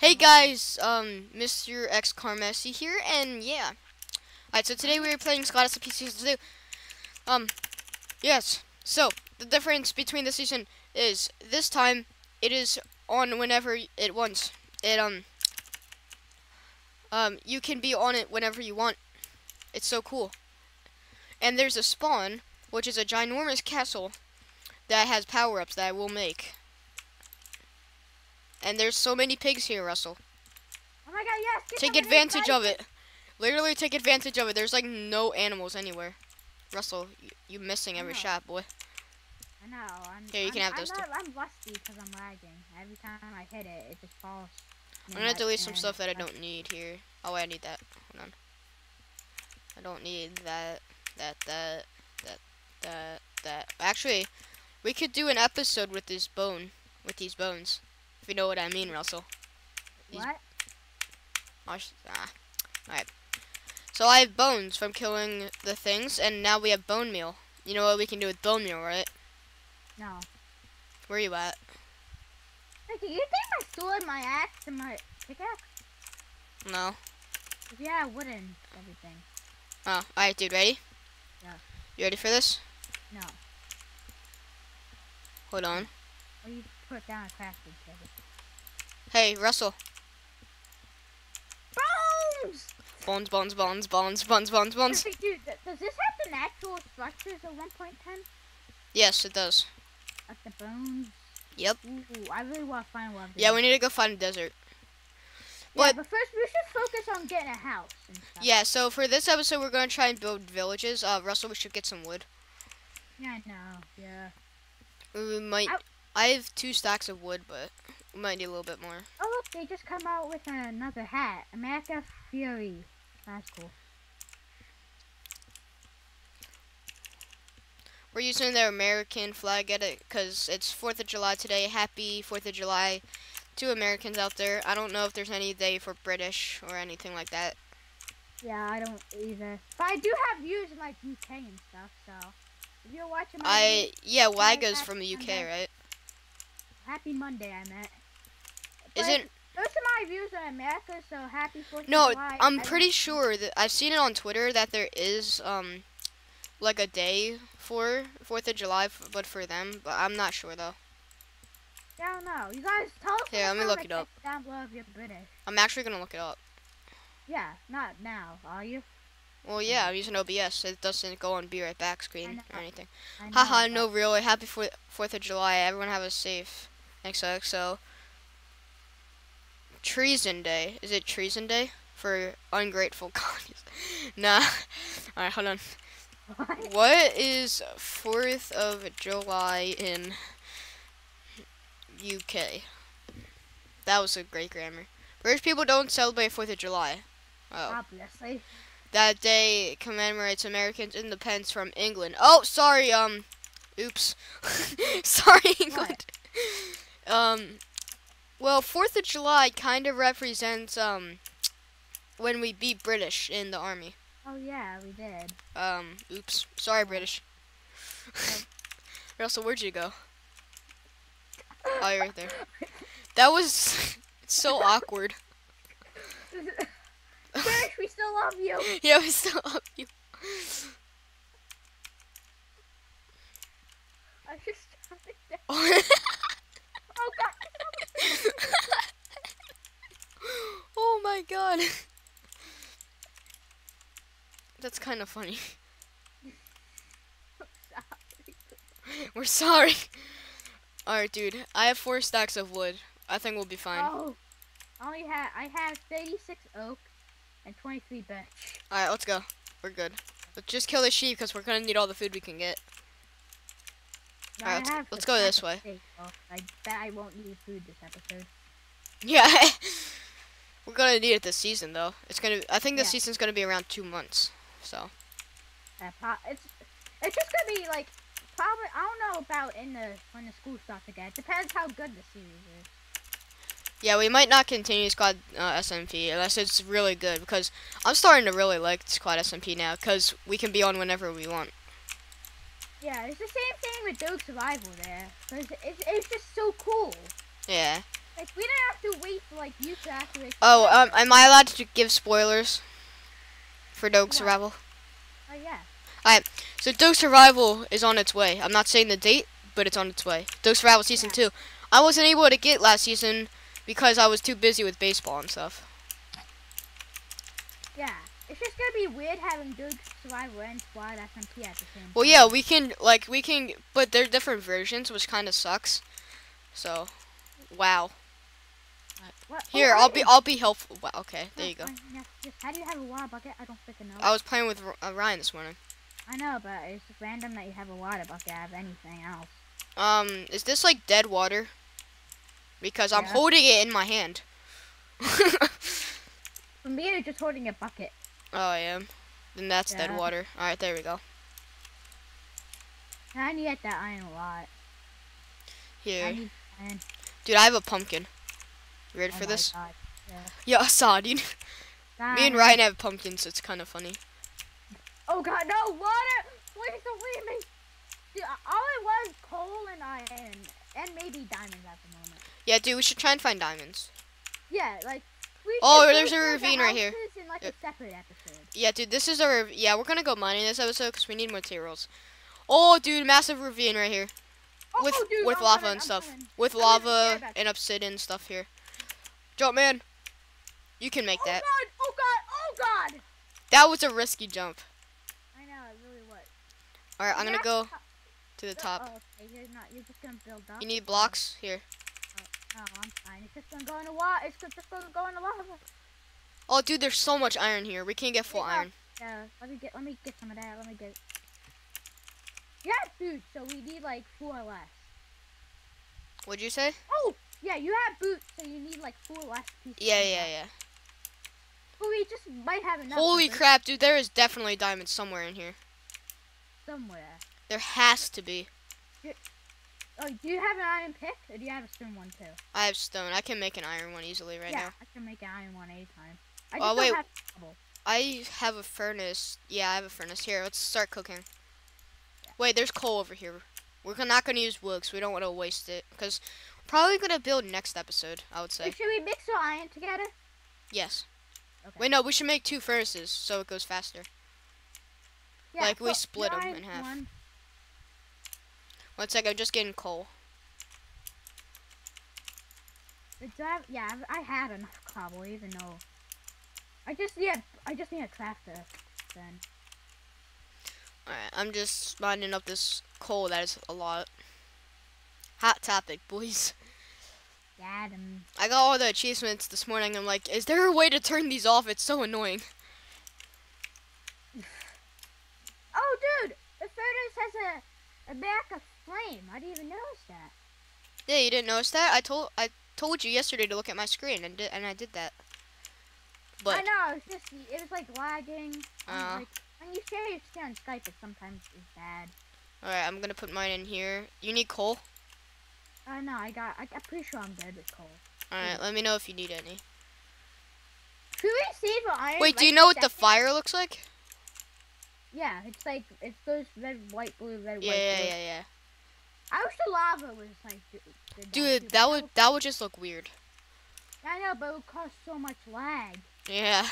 Hey guys, um, Mr. X Carmessi here, and yeah. Alright, so today we are playing Squad SMP Season 2. Um, yes. So, the difference between the season is, this time, it is on whenever it wants. It, um, um, you can be on it whenever you want. It's so cool. And there's a spawn, which is a ginormous castle that has power-ups that I will make. And there's so many pigs here, Russell. Oh my god, yes! get Take advantage of it. Literally take advantage of it. There's like no animals anywhere. Russell, you, you missing every shot, boy. I know. I'm, Here, you I'm, can have I'm not, I'm rusty because I'm lagging. Every time I hit it, it just falls. I'm gonna delete some stuff that I don't need here. Oh, wait, I need that. Hold on. I don't need that, that, that, that, that, that. Actually, we could do an episode with this bone, with these bones. If you know what I mean, Russell. What? Oh, ah. Alright. So I have bones from killing the things, and now we have bone meal. You know what we can do with bone meal, right? No. Where are you at? Hey, do you think I sword, my axe, and my pickaxe? No. Yeah, wooden everything. Oh, alright, dude, ready? Yeah. You ready for this? No. Hold on. Or you put down a crafting table. Hey, Russell. Bones! Bones, bones, bones, bones, bones, bones, bones. Dude, does this have the natural structures of 1.10? Yes, it does. Like the bones? Yep. Ooh, I really want to find one. of Yeah, we need to go find a desert. Yeah, but- but first we should focus on getting a house. Yeah, so for this episode, we're going to try and build villages. Uh, Russell, we should get some wood. Yeah, I know. Yeah. We might. Ow. I have two stacks of wood, but we might need a little bit more. Oh look, they just come out with another hat. America Fury. That's cool. We're using the American flag at it because it's 4th of July today. Happy 4th of July to Americans out there. I don't know if there's any day for British or anything like that. Yeah, I don't either. But I do have views in like UK and stuff, so if you're watching my I yeah, Waga's from the UK, Monday. right? happy Monday I meant. Isn't Those are my views in America, so happy 4th no? of July. I'm pretty sure that I've seen it on Twitter that there is um like a day for 4th of July, but for them. But I'm not sure though. Yeah, I don't know. You guys tell us the let me look it up. down below if you're British. I'm actually gonna look it up. Yeah, not now, are you? Well, yeah, I'm using OBS. It doesn't go on Be Right Back screen or anything. Haha, no, really. Happy 4th of July. Everyone have a safe XOXO. Treason Day. Is it Treason Day? For ungrateful colonists. nah. Alright, hold on. What? What is 4th of July in UK? That was a great grammar. British people don't celebrate 4th of July. Oh. Obviously. That day commemorates Americans' independence from England. Oh, sorry, um, oops. sorry, England. Um, well, 4th of July kind of represents, um, when we beat British in the army. Oh yeah, we did. Um, oops. Sorry, British. Russell, where'd you go? Oh, you're right there. That was so awkward. British, we still love you. yeah, we still love you. I just started Oh god. Oh my god. That's kind of funny. We're sorry. Alright, dude. I have four stacks of wood. I think we'll be fine. Oh. I only have I have 36 oak and 23 birch. Alright, let's go. We're good. Let's just kill the sheep because we're gonna need all the food we can get. No, Alright, let's- let's go this way. I bet I won't need food this episode. Yeah. we're gonna need it this season though. It's gonna. I think this Yeah. season's gonna be around two months. So. Uh, it's it's just gonna be like probably I don't know about in the when the school starts again. It depends how good the series is. Yeah, we might not continue Squad uh, SMP unless it's really good because I'm starting to really like Squad SMP now because we can be on whenever we want. Yeah, it's the same thing with Doge Survival there. 'cause it's, it's just so cool. Yeah. Like we didn't have to wait for like you should actually. Oh, um, am I allowed to give spoilers for Doge What? Survival? Oh yeah. Alright, So Doge Survival is on its way. I'm not saying the date, but it's on its way. Doge Survival season Yeah. two. I wasn't able to get last season because I was too busy with baseball and stuff. Yeah. It's just gonna be weird having Doge Survival and Squad SMP at the same time. Well, yeah, we can like we can, but they're different versions, which kind of sucks. So, wow. What? Oh, Here, I I'll be I'll be helpful. Wow, okay, there Oh, you go. yes, yes. How do you have a water bucket? I don't freaking know. I was playing with uh, Ryan this morning. I know, but it's random that you have a water bucket I have anything else. Um, is this like dead water? Because I'm holding it in my hand. For me, it's just holding a bucket. Oh, I am. Then that's dead water. All right, there we go. I need that iron a lot. I Here, iron. dude, I have a pumpkin. You ready Oh for this? God. Yeah. Yeah, I saw, dude. Me and Ryan have pumpkins, so it's kind of funny. Oh god, no water! Please don't leave me! Dude, all it was coal and iron, and maybe diamonds at the moment. Yeah, dude, we should try and find diamonds. Yeah, like. Oh, there's a ravine right here. like Yeah. a separate. Yeah, dude, this is our yeah. We're gonna go mining this episode because we need materials. Oh, dude, massive ravine right here Oh, with dude, with I'm lava coming, and stuff. coming. With I'm lava and obsidian stuff here. Jump, man. You can make Oh that. god! Oh god! Oh god! That was a risky jump. I know, it really was. All right, I'm gonna go to the Oh, top. okay, you're not. You're just gonna build up. You need blocks here. Oh, I'm fine. It's just gonna go in the water. It's just gonna go in the lava. Oh, dude, there's so much iron here. We can't get full Yeah. iron. Yeah, let me get let me get some of that. Let me get. Yeah, boots. So we need like four less. What'd you say? Oh, yeah, you have boots, so you need like four less pieces. Yeah, yeah, yeah. But we just might have enough. Holy crap, dude! There is definitely diamonds somewhere in here. Somewhere. There has to be. Oh, do you have an iron pick, or do you have a stone one too? I have stone. I can make an iron one easily right yeah, now. Yeah, I can make an iron one anytime. I Oh, wait. have. I have a furnace. Yeah, I have a furnace. Here, let's start cooking. Yeah. Wait, there's coal over here. We're not going to use wood 'cause we don't want to waste it. Because we're probably going to build next episode, I would say. Wait, should we mix our iron together? Yes. Okay. Wait, no, we should make two furnaces so it goes faster. Yeah, like, we split them in half. One, One sec, I'm just getting coal. the yeah, I've- I had enough cobble, even though I just need, I just need a crafter. Then Alright, I'm just mining up this coal. That is a lot. Hot topic, boys. yeah. I got all the achievements this morning. I'm like, is there a way to turn these off? It's so annoying. Oh, dude, the furnace has a a back of flame. I didn't even notice that. Yeah, you didn't notice that? I told I told you yesterday to look at my screen, and di- and I did that. I But know, it's just it was like lagging. and, Uh. like when you share your screen on Skype, it sometimes is bad. all right, I'm gonna put mine in here. You need coal. Uh, no, I got. I, I'm pretty sure I'm good with coal. All right, let me know if you need any. Should we save iron? Wait, do you know what the fire looks like? Yeah, it's like it's those red, white, blue, red, Yeah, white, yeah, blue. yeah, yeah. I wish the lava was like. Dude, that would that would just look weird. I know, but it would cause so much lag. Yeah.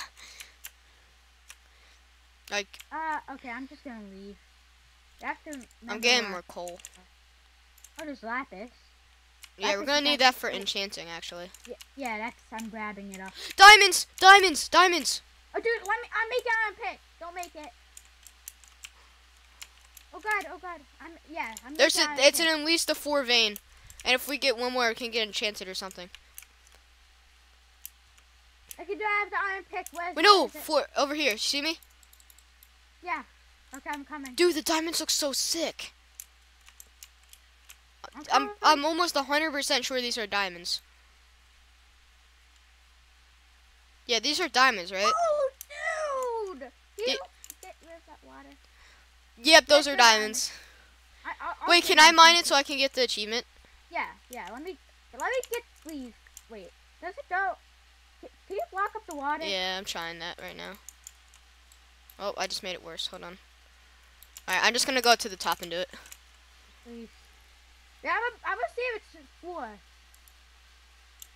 Like Uh, okay, I'm just gonna leave. After I'm getting more coal. Oh, there's lapis. Yeah, we're gonna need that for enchanting, actually. Yeah, yeah, that's. I'm grabbing it up. Diamonds, diamonds, diamonds. Oh, dude, let me. I'm making iron pick. Don't make it. Oh god, oh god. I'm yeah. I'm There's a, it's in at least a four vein, and if we get one more, we can get enchanted or something. I can drive the iron pick. Where's Wait, it? no, four over here. See me, Yeah. Okay, I'm coming. dude? The diamonds look so sick. I'm I'm. I'm almost hundred percent sure these are diamonds. Yeah, these are diamonds, right? Oh, dude! You Di- get where's that water? Yep, those are diamonds. I, I'll, I'll Wait, can I mine it so I can get the achievement? Yeah, yeah. Let me let me get please. Wait, does it go? Can, you block up the water? Yeah, I'm trying that right now. Oh, I just made it worse. Hold on. Alright, I'm just gonna go to the top and do it. Please. Yeah, I'm, I'm gonna see if it's four.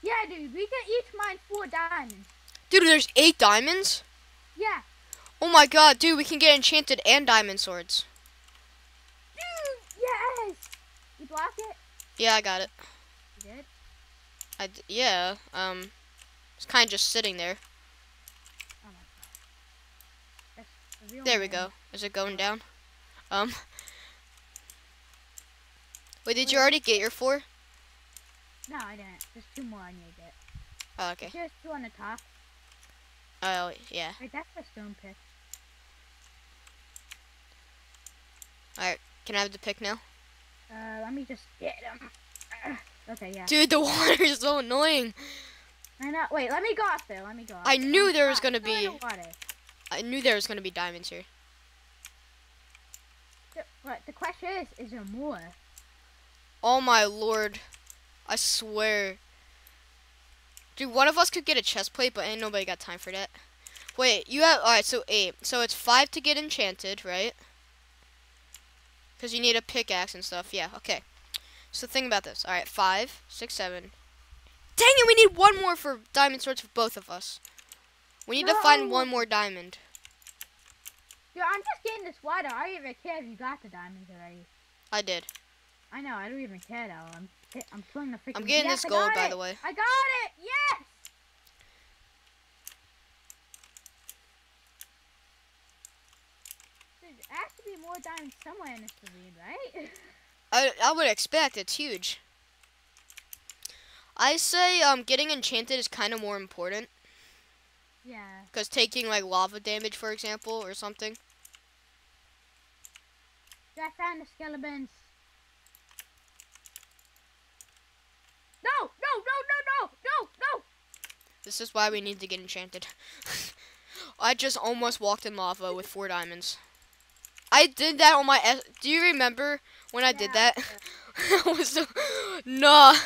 Yeah, dude, we can each mine four diamonds. Dude, there's eight diamonds? Yeah. Oh my god, dude, we can get enchanted and diamond swords. Dude, yes. You blocked it? Yeah, I got it. You did? I d- yeah, um, it's kind of just sitting there. Oh my god. That's the There we go. Is it going down? Um. Wait, did you already get your four? No, I didn't. There's two more I need to get. Oh, okay. There's two on the top. Oh, yeah. Wait, that's the stone pick. Alright, Can I have the pick now? Uh, let me just get them. Okay, yeah. Dude, the water is so annoying. I know. Wait, let me go up there. Let me go up I there. knew there was gonna be- water. I knew there was gonna be diamonds here. But the question is, is there more? Oh my lord. I swear. Dude, one of us could get a chest plate, but ain't nobody got time for that. Wait, you have. Alright, so eight. So it's five to get enchanted, right? Because you need a pickaxe and stuff. Yeah, okay. So think about this. Alright, five, six, seven. Dang it, we need one more for diamond swords for both of us. We need to find one more diamond. Dude, I'm just getting this water. I don't even care if you got the diamonds already. I did. I know. I don't even care though. I'm I'm killing the freaking. I'm getting yes, this gold, by it. the way. I got it. Yes. There has to be more diamonds somewhere in this ravine, right? I, I would expect. It's huge. I say um getting enchanted is kind of more important. yeah. Because taking like lava damage, for example, or something. I found the skeletons. No! No! No! No! No! No! No! This is why we need to get enchanted. I just almost walked in lava with four diamonds. I did that on my. S- Do you remember when I did Yeah, that? Was so. Nah, Time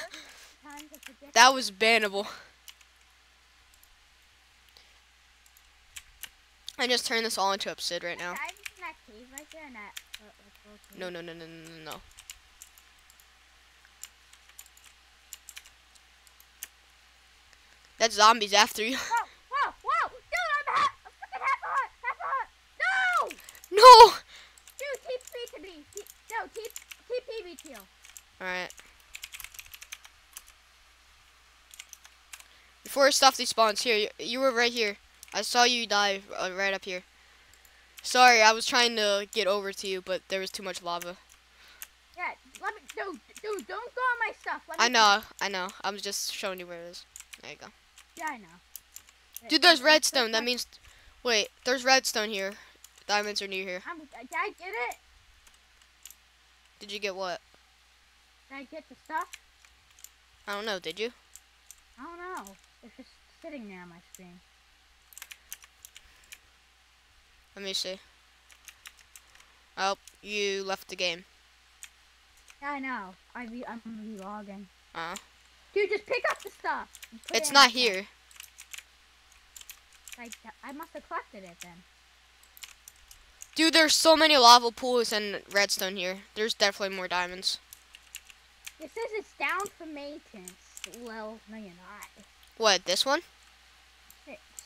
to forget. that was bannable. I just turned this all into obsid right now. Diamonds in that cave right there in that. uh, like, little cave. No, no, no, no, no, no, That zombie's after you. Whoa! Whoa! Whoa! Dude, I'm half. I'm fucking half a heart. Half a heart. No! No! Dude, keep TP to me. No, T- TP me to you. Alright. Before stuff despawns, here, you, you were right here. I saw you die uh, right up here. Sorry, I was trying to get over to you, but there was too much lava. Yeah, let me. Dude, dude, don't go on my stuff. Let me I know, I know. I'm just showing you where it is. There you go. Yeah, I know. Dude, there's redstone. That means... Wait, there's redstone here. Diamonds are near here. I'm, did I get it? Did you get what? Did I get the stuff? I don't know, did you? I don't know. It's just sitting there on my screen. Let me see. Oh, you left the game. Yeah, I know. I re- I'm relogging. Uh, Dude, just pick up the stuff. put it it's not here. I, I must have collected it then. Dude, there's so many lava pools and redstone here. There's definitely more diamonds. It says it's down for maintenance. Well, no, you're not. What, this one?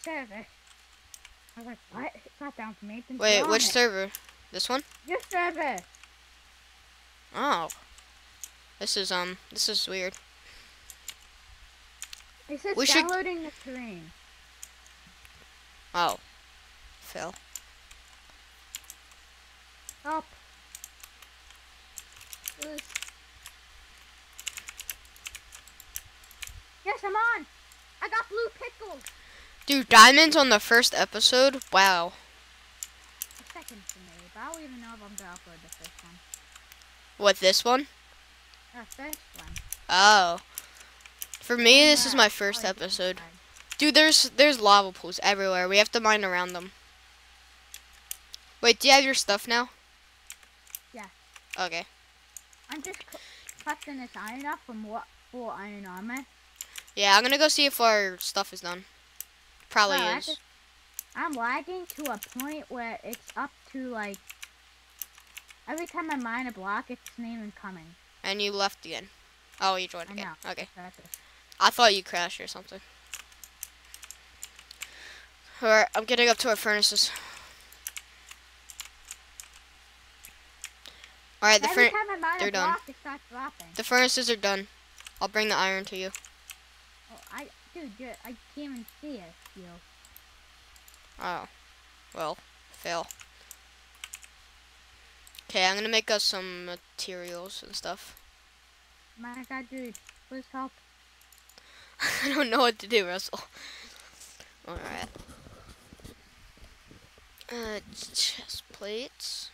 Server. I was like, what? It's not down for maintenance. Wait, on which it. server? This one? Your server. Oh. This is, um, this is weird. It says We should- downloading the terrain. Oh. Phil. Up. Yes. Yes, I'm on. I got blue pickles. Dude, diamonds on the first episode? Wow. A second for me, but I don't even know if I'm gonna upload the first one. What, this one? The first one. Oh. For me, this is my first episode. Dude, there's there's lava pools everywhere. We have to mine around them. Wait, do you have your stuff now? Yeah. Okay. I'm just collecting this iron off from what full iron armor. Yeah, I'm gonna go see if our stuff is done. Probably I is. just- I'm lagging to a point where it's up to like every time I mine a block, it's not even coming. And you left again. Oh, you joined I again. know. Okay. I thought you crashed or something. Alright, I'm getting up to our furnaces. Alright, the, Every fur- time I mine they're done. block, it starts dropping. the furnaces are done. I'll bring the iron to you. Oh, I, dude, I can't even see it. You. Oh. Well, fail. Okay, I'm gonna make us some materials and stuff. My God, dude, please help. I don't know what to do, Russell. Alright. Uh, chest plates.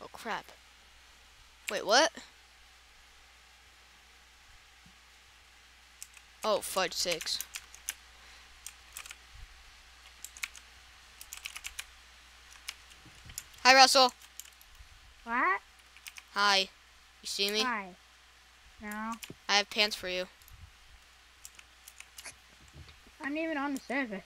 Oh crap. Wait, what? Oh, fudge six. Hi, Russell. What? Hi. You see me? Why? No, I have pants for you. I'm even on the server.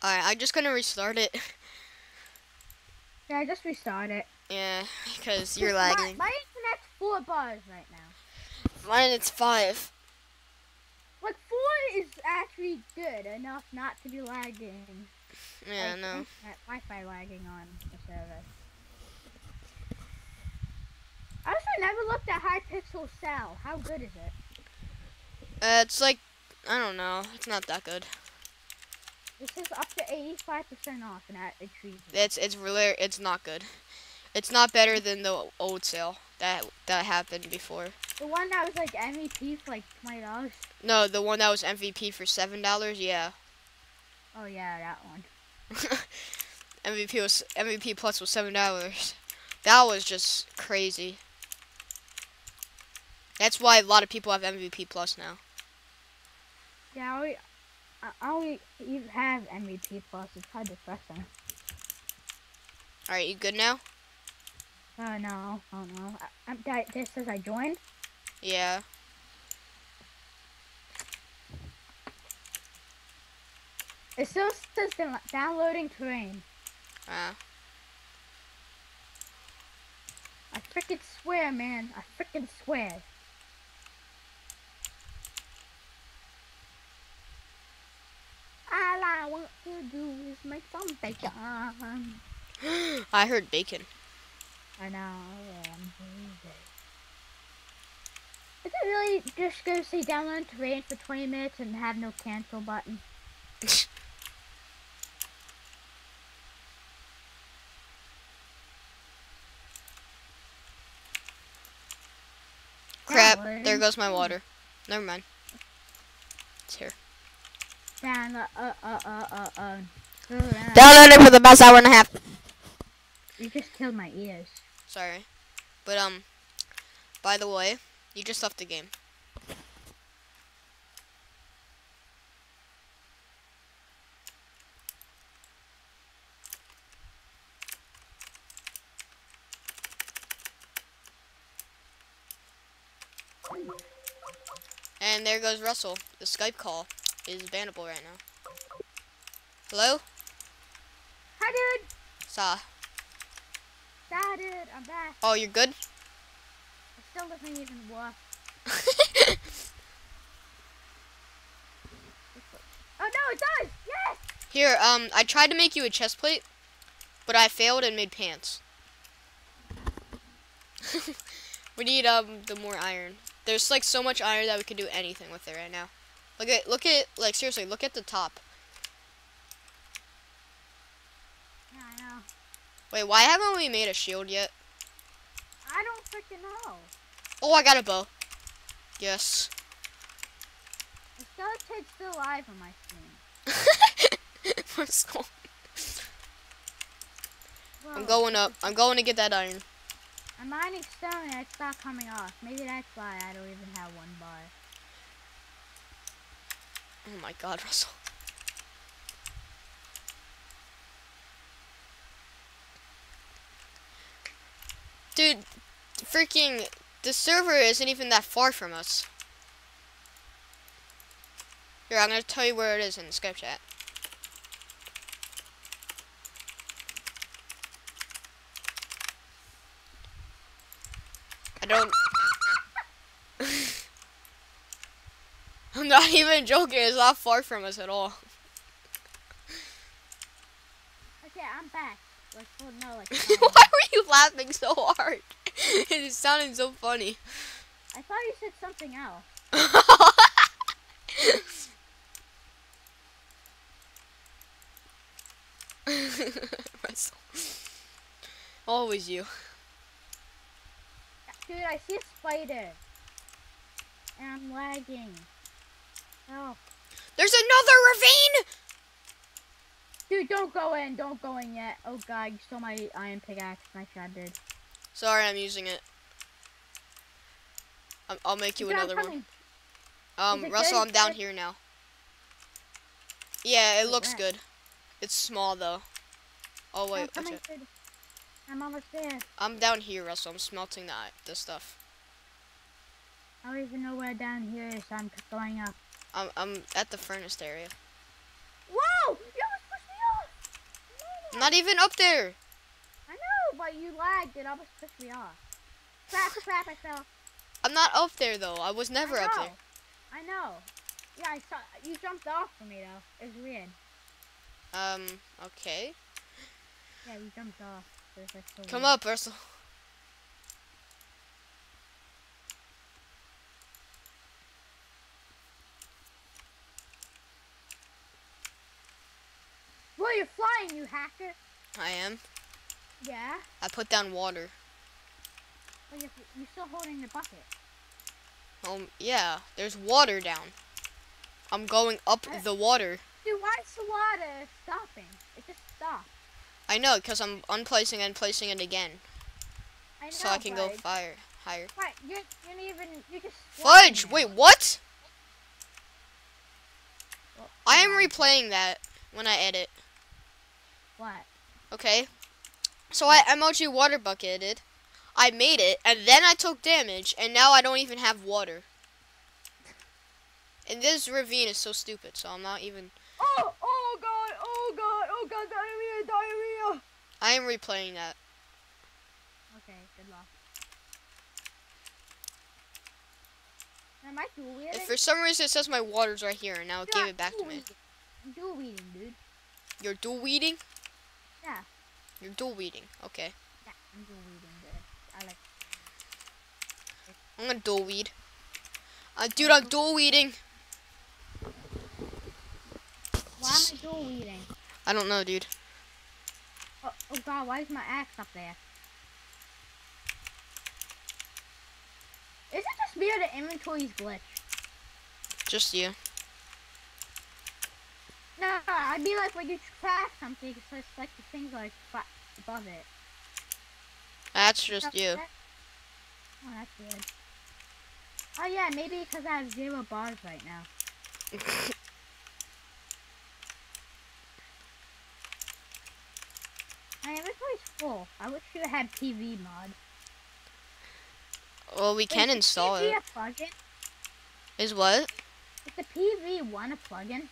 Alright, I'm just gonna restart it. Yeah, I just restarted it. yeah, because you're lagging. My, internet's four bars right now. Mine, it's five. Like four is actually good enough not to be lagging. Yeah, like, no. Wi-Fi lagging on the server. I also never looked at High Pixel Cell. How good is it? Uh, it's like, I don't know. It's not that good. This is up to 85% off and a tree. It's it's really it's not good. It's not better than the old sale that that happened before. The one that was like MVP for like twenty dollars. No, the one that was MVP for seven dollars. Yeah, Oh yeah, that one. MVP was MVP plus was seven dollars. That was just crazy. That's why a lot of people have MVP plus now. Yeah, I only, I I only even have MVP plus. It's kind of depressing. All right, you good now? Oh no, oh no. I, I'm, that, this says I joined. Yeah. It still says down- downloading terrain. Uh, I freaking swear, man. I freaking swear. All I want to do is make some bacon. I heard bacon. I know. I'm. Is it really just go say download terrain for 20 minutes and have no cancel button? Crap! There goes my water. Never mind. It's here. Down, uh, uh, uh, uh, uh, uh. Downloaded for the past hour and a half. You just killed my ears. Sorry, but um, by the way, you just left the game. And there goes Russell. The Skype call is bannable right now. Hello? Hi, dude. Saw. Hi, dude. I'm back. Oh, you're good? I still doesn't even work. Oh no, it does. Yes. Here, um, I tried to make you a chest plate, but I failed and made pants. we need um the more iron. There's like so much iron that we could do anything with it right now. Look at look at like seriously, look at the top. Yeah, I know. Wait, why haven't we made a shield yet? I don't freaking know. Oh, I got a bow. Yes. The skeleton's still alive on my screen. My soul. I'm going up. I'm going to get that iron. I'm mining stone and it's not coming off. Maybe that's why I don't even have one bar. Oh my god, Russell. Dude, freaking, the server isn't even that far from us. Here, I'm gonna tell you where it is in the Skype chat. I don't. I'm not even joking. It's not far from us at all. Okay, I'm back. Like, oh no, like. Why were you laughing so hard? it sounded so funny. I thought you said something else. Russell. Always you. Dude, I see a spider. And I'm lagging. Oh. There's another ravine! Dude, don't go in. Don't go in yet. Oh god, you stole my iron pickaxe. My shot did. Sorry, I'm using it. i I'll make you Dude, another one. Um, Russell, good? I'm down here now. Yeah, it looks right. good. It's small though. Oh I'm wait, coming. I'm almost there. I'm down here, Russell. I'm smelting that the stuff. I don't even know where down here is. I'm going up. I'm I'm at the furnace area. Whoa! You almost pushed me off! I'm not even up there. I know, but you lagged. It almost pushed me off. Crap, crap, I fell. I'm not up there though. I was never I up there. I know. Yeah, I saw. You jumped off for me though. It was weird. Um, okay. Yeah, you jumped off. Like, so Come weird. up, Russell. Well, you're flying, you hacker. I am. Yeah. I put down water. But you're, you're still holding the bucket. Um, yeah. There's water down. I'm going up I- the water. Dude, why is the water stopping? It just stopped. I know, cause I'm unplacing and placing it again, I know, so I can go but- fire higher. Right, you're, you're not even. You just. Fudge! Wait, what? Well, I am replaying that when I edit. What? Okay. So I emoji water bucketed. I made it, and then I took damage, and now I don't even have water. And this ravine is so stupid, so I'm not even. Oh! Oh god! Oh god! Oh god! Diarrhea! Diarrhea! I am replaying that. Okay, good luck. Am I dual wielding? For some reason it says my water's right here, and now it gave it back to me. I'm dual wielding, dude. You're dual weeding? Yeah. You're dual weeding. Okay. Yeah, I'm dual wielding, dude. I like. I'm gonna dual weed. Uh, dude, I'm dual weeding. Why am I dual wielding? I don't know, dude. Oh, oh god, why is my axe up there? Is it just me or the inventory's glitch? Just you. I'd be like when you craft something, so it's like the things like above it. That's just you. that. Oh, that's weird. Oh yeah, maybe because I have zero bars right now. My inventory's full. I wish you had PV mod. well, we can Wait, install PV it. a plugin? Is what? Is the PV one a plugin?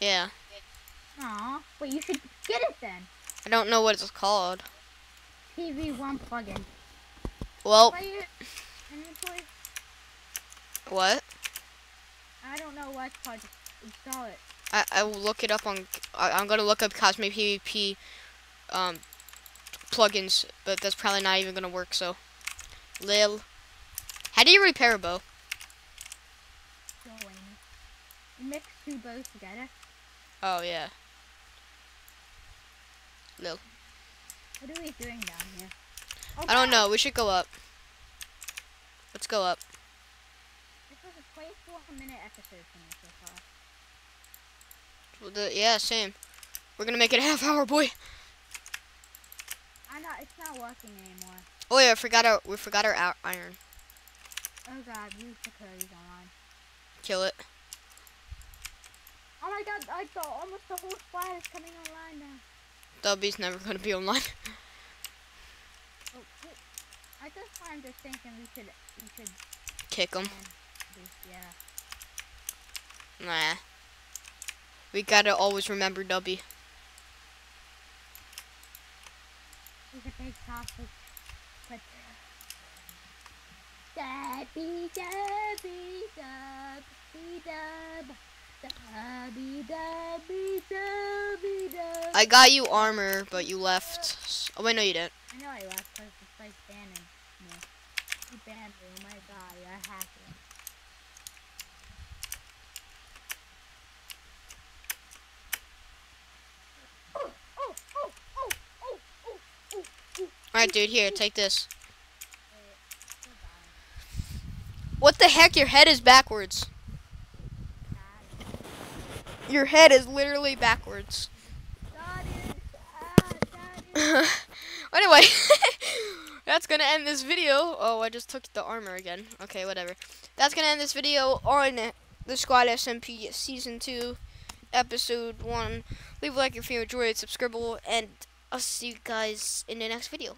Yeah. Aw, wait, you should get it then. I don't know what it's called. PV one plugin. Well, Why you inventory? what? I don't know what it's called. Install it. I, I will look it up on. I, I'm gonna look up Cosme PvP um, plugins, but that's probably not even gonna work. So, Lil, how do you repair a bow? Mix two bows together. Oh yeah. Lil, What are we doing down here? I oh, don't know. We should go up. Let's go up. This was a 24 minute episode for me so far. Well, the, yeah, same. We're gonna make it a half hour, boy. I know it's not working anymore. Oh yeah, I forgot our we forgot our ou- iron. Oh god, use the curries online. Kill it. Oh my god, I thought almost the whole squad is coming online now. Dubby's never gonna be online. Oh. I just I'm just thinking we should we should Kick him. yeah. Nah. We gotta always remember Dubby. He's a big sausage. But Dabby dabby dub be dub. I got you armor, but you left. Oh wait, no, you didn't. I know I left because banning me. You banned me. Oh my god, you're a hacker. Oh, oh, oh, oh, oh, oh, oh, oh. All right, dude. Here, take this. What the heck? Your head is backwards. Your head is literally backwards. Dad is, Dad is. anyway, that's gonna end this video. Oh, I just took the armor again. Okay, whatever. That's gonna end this video on the Squad SMP Season 2, Episode 1. Leave a like if you enjoyed, subscribe, and I'll see you guys in the next video.